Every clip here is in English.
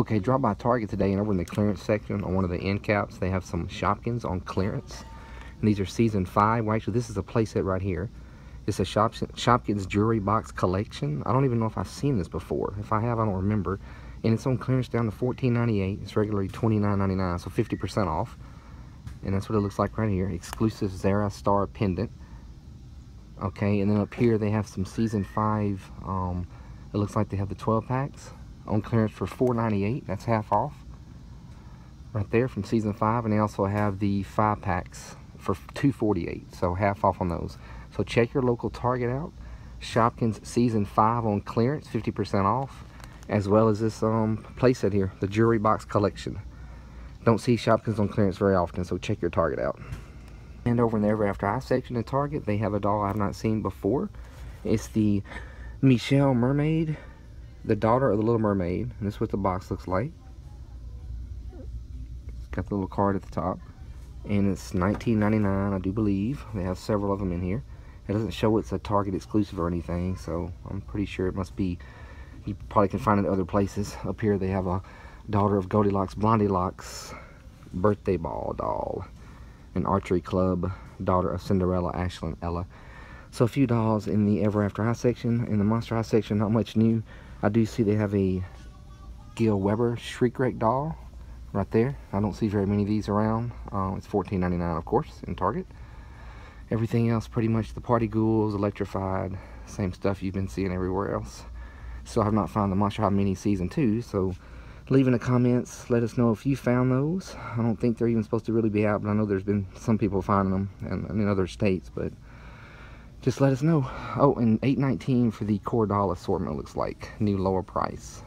Okay, drop by Target today and over in the clearance section on one of the end caps, they have some Shopkins on clearance. And these are season five. Well, actually, this is a playset right here. It's a Shop Shopkins jewelry box collection. I don't even know if I've seen this before. If I have, I don't remember. And it's on clearance down to $14.98. It's regularly $29.99, so 50% off. And that's what it looks like right here. Exclusive Zara Star pendant. Okay, and then up here they have some season five. Um, it looks like they have the 12 packs on clearance for $4.98. That's half off. Right there from season five. And they also have the five packs for $2.48. So half off on those. So check your local Target out. Shopkins season five on clearance, 50% off. As well as this um, playset here, the jewelry box collection. Don't see Shopkins on clearance very often, so check your Target out. And over in the Ever After High section in Target, they have a doll I've not seen before. It's the Meeshell Mermaid the daughter of the Little Mermaid. And this is what the box looks like. It's got the little card at the top. And it's $19.99, I do believe. They have several of them in here. It doesn't show it's a Target exclusive or anything, so I'm pretty sure it must be, you probably can find it other places. Up here they have a Daughter of Goldilocks, Blondie Lockes birthday ball doll. An archery club, Daughter of Cinderella, Ashlynn, Ella. So a few dolls in the Ever After High section. In the Monster High section, not much new. I do see they have a Gil Webber Shriek Wreck doll right there. I don't see very many of these around. Uh, it's $14.99 of course in Target. Everything else pretty much the Party Ghouls, Electrified, same stuff you've been seeing everywhere else. Still have not found the Monster High Mini Season 2, so leave in the comments, let us know if you found those. I don't think they're even supposed to really be out, but I know there's been some people finding them and in other states, but just let us know. Oh, and 8.19 for the core doll assortment looks like. New lower price.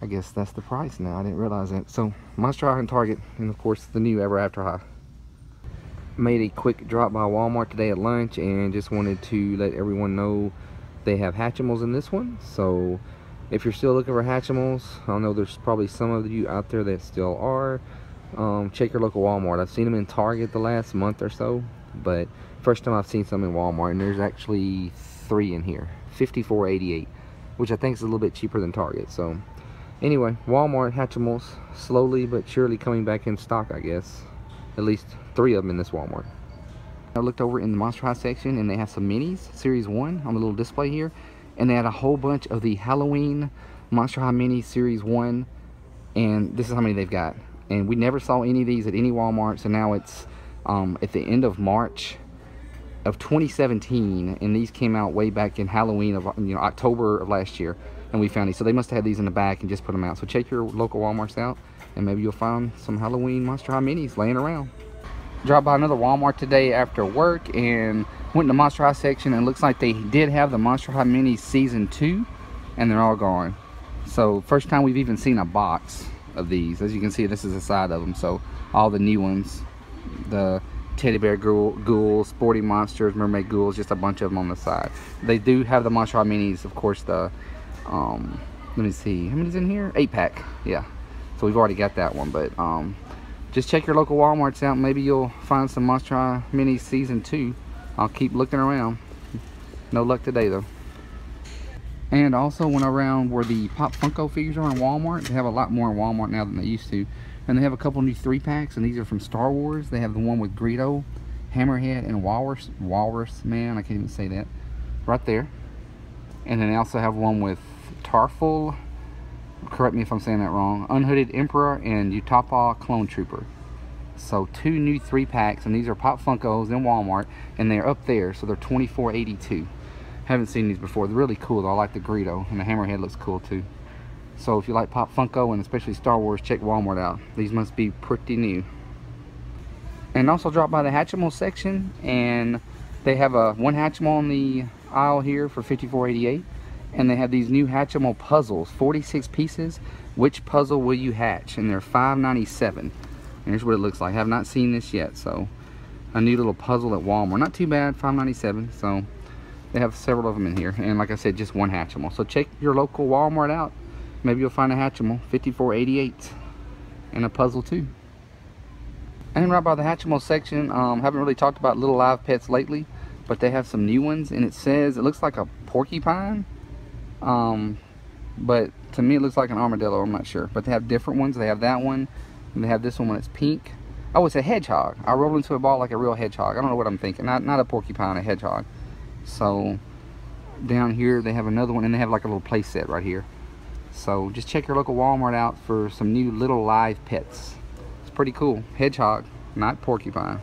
I guess that's the price now. I didn't realize that. So, Monster High and Target, and of course the new Ever After High. Made a quick drop by Walmart today at lunch and just wanted to let everyone know they have Hatchimals in this one. So, if you're still looking for Hatchimals, I know there's probably some of you out there that still are. Um, check your local Walmart. I've seen them in Target the last month or so, but First time I've seen some in Walmart, and there's actually three in here. 54.88, which I think is a little bit cheaper than Target. So, anyway, Walmart Hatchimals slowly but surely coming back in stock, I guess. At least three of them in this Walmart. I looked over in the Monster High section, and they have some minis, Series 1, on the little display here. And they had a whole bunch of the Halloween Monster High Mini Series 1. And this is how many they've got. And we never saw any of these at any Walmart, so now it's um, at the end of March of 2017 and these came out way back in Halloween of you know October of last year and we found these so they must have had these in the back and just put them out so check your local Walmarts out and maybe you'll find some Halloween Monster High minis laying around dropped by another Walmart today after work and went the Monster High section and looks like they did have the Monster High Mini season 2 and they're all gone so first time we've even seen a box of these as you can see this is the side of them so all the new ones the teddy bear ghoul, ghouls, sporty monsters, mermaid ghouls, just a bunch of them on the side. They do have the Monster High Minis, of course, the, um, let me see, how many's in here? Eight pack, yeah. So we've already got that one, but um, just check your local Walmarts out. Maybe you'll find some Monster High Mini Season 2. I'll keep looking around. No luck today, though. And also went around where the Pop Funko figures are in Walmart. They have a lot more in Walmart now than they used to. And they have a couple new three packs, and these are from Star Wars. They have the one with Greedo, Hammerhead, and Walrus, Walrus Man. I can't even say that. Right there. And then they also have one with Tarfful. Correct me if I'm saying that wrong. Unhooded Emperor and Utapau Clone Trooper. So two new three packs, and these are Pop Funkos in Walmart, and they're up there, so they're $24.82. Haven't seen these before. They're really cool. Though. I like the Greedo, and the Hammerhead looks cool too. So if you like Pop Funko and especially Star Wars, check Walmart out. These must be pretty new. And also drop by the Hatchimal section and they have a one Hatchimal on the aisle here for $54.88 and they have these new Hatchimal puzzles, 46 pieces. Which puzzle will you hatch? And they're $5.97. Here's what it looks like. I have not seen this yet, so a new little puzzle at Walmart. Not too bad, $5.97. So they have several of them in here. And like I said, just one Hatchimal. So check your local Walmart out. Maybe you'll find a Hatchimal, 5488, and a puzzle too. And right by the Hatchimal section, um, haven't really talked about little live pets lately, but they have some new ones, and it says it looks like a porcupine. Um, but to me, it looks like an armadillo. I'm not sure, but they have different ones. They have that one, and they have this one when it's pink. Oh, it's a hedgehog. I rolled into a ball like a real hedgehog. I don't know what I'm thinking. Not not a porcupine, a hedgehog. So down here they have another one, and they have like a little play set right here. So just check your local Walmart out for some new little live pets. It's pretty cool. Hedgehog, not porcupine.